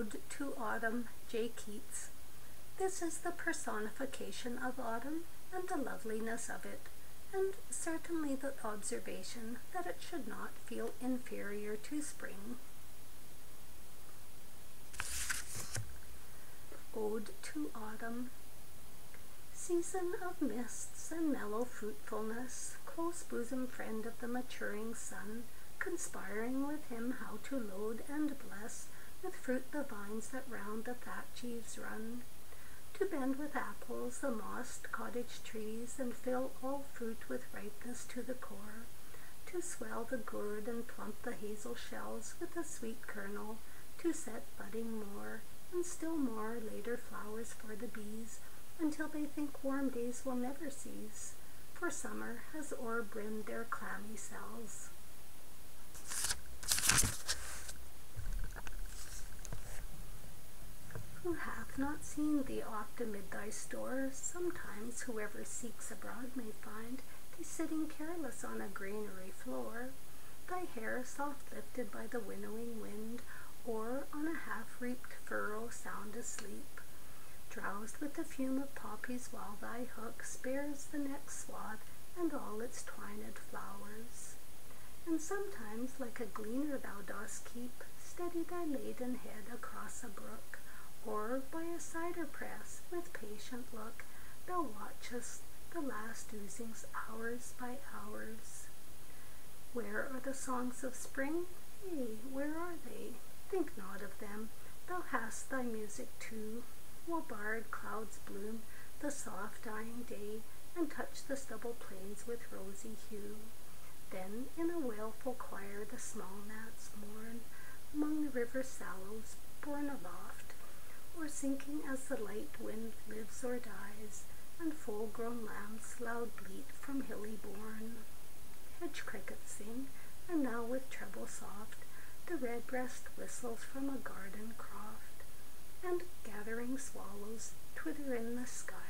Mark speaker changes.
Speaker 1: Ode to Autumn, J. Keats. This is the personification of autumn and the loveliness of it, and certainly the observation that it should not feel inferior to spring. Ode to Autumn Season of mists and mellow fruitfulness, close bosom friend of the maturing sun, conspiring with him how to load and bless with fruit the vines that round the thatch eaves run, to bend with apples the mossed cottage trees, and fill all fruit with ripeness to the core, to swell the gourd and plump the hazel shells with a sweet kernel, to set budding more, and still more later flowers for the bees, until they think warm days will never cease, for summer has o'erbrimmed their clammy cells. Not seen thee oft amid thy store? Sometimes whoever seeks abroad may find thee sitting careless on a granary floor, thy hair soft lifted by the winnowing wind, or on a half-reaped furrow sound asleep, drowsed with the fume of poppies while thy hook spares the next swath and all its twined flowers. And sometimes like a gleaner thou dost keep steady thy laden head across a brook, or by a cider press with patient look thou watchest the last oozings hours by hours. Where are the songs of spring? Hey, where are they? Think not of them, thou hast thy music too, while barred clouds bloom the soft dying day, and touch the stubble plains with rosy hue. Then in a wailful choir the small gnats mourn among the river sallows borne aloft sinking as the light wind lives or dies, and full-grown lambs loud bleat from hilly bourne. Hedge crickets sing, and now with treble soft, the redbreast whistles from a garden croft, and gathering swallows twitter in the skies.